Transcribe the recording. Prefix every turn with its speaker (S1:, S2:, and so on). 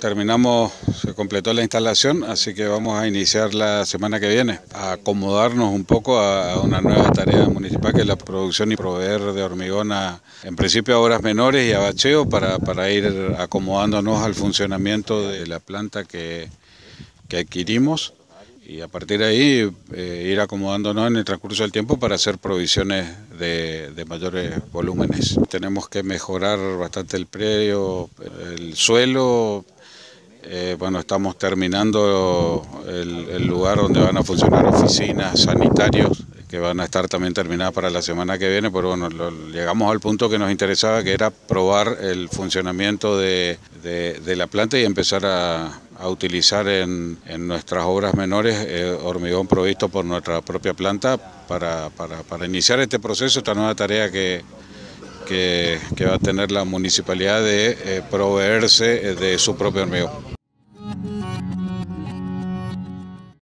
S1: Terminamos, se completó la instalación, así que vamos a iniciar la semana que viene, a acomodarnos un poco a una nueva tarea municipal que es la producción y proveer de hormigón a, en principio a obras menores y a bacheo para, para ir acomodándonos al funcionamiento de la planta que, que adquirimos y a partir de ahí eh, ir acomodándonos en el transcurso del tiempo para hacer provisiones de, mayores volúmenes. Tenemos que mejorar bastante el predio, el suelo, eh, bueno, estamos terminando el, lugar donde van a funcionar oficinas, sanitarios, que van a estar también terminadas para la semana que viene, pero bueno, llegamos al punto que nos interesaba, que era probar el funcionamiento de, la planta y empezar a, utilizar en, nuestras obras menores eh, hormigón provisto por nuestra propia planta para, iniciar este proceso, esta nueva tarea que, va a tener la municipalidad de eh, proveerse de su propio hormigón.